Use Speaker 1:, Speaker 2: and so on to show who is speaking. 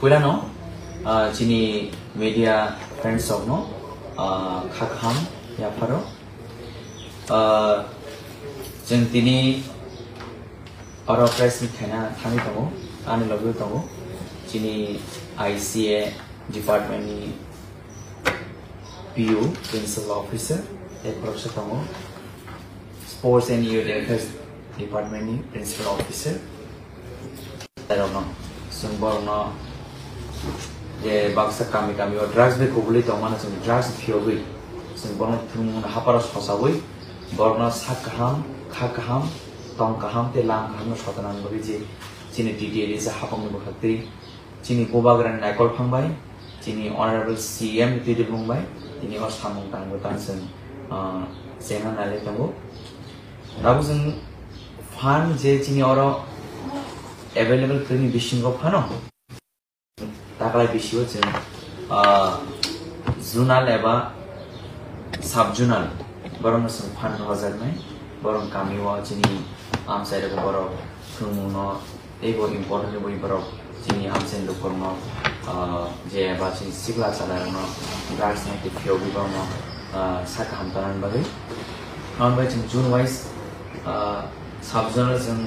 Speaker 1: पुरानो चिनी media friends of no खाखाम याफारो जों दिनै अर प्राइस खाना थाङै दङ आंनि लोगो दङ जोंनि आइसिए डिपार्टमेन्टनि पिउ प्रिन्सिपाल अफिसार एकफोरावसो दङ sprouts end youth affairs डिपार्टमेन्टनि principal अफिसार સંભાવના 예, 막사감이 가미와 드라스베 고블리 동안에 좀 드라스 피어비 생번호 틈은 하파라 서사위 버나 사카함 카카함 동카함 텔랑함을 서다난 거지 যিনি ডিডিএস হাফং মুখাতি যিনি গোবাগ্রান নাইকল ফাংবাই যিনি অনারেবল সিএম দিদি মুম্বাই তিনি অ সামং তাঙ্গো তানসেন জেনা নালে তাঙ্গো দাবু जों ফান যে যিনি অর available 그림이 বেশি 거 파노? 다가라 비시오 지금 아 জুনাল এবা সাবজুনাল, বরং ফান হাজার নাই, বরং কামিওয়া যিনি আমসাই রেখে বড় ফুমুন এই বই ইম্পর্টেন্ট বই বড় যিনি আমসেন লোকর্ম যে এবার যিনি সিগলা চালারণ ড্রাগস নাকি ফিও বিবর্ণ সাকা হামতানান বাদে কারণ জুন ওয়াইজ সাবজুনাল जों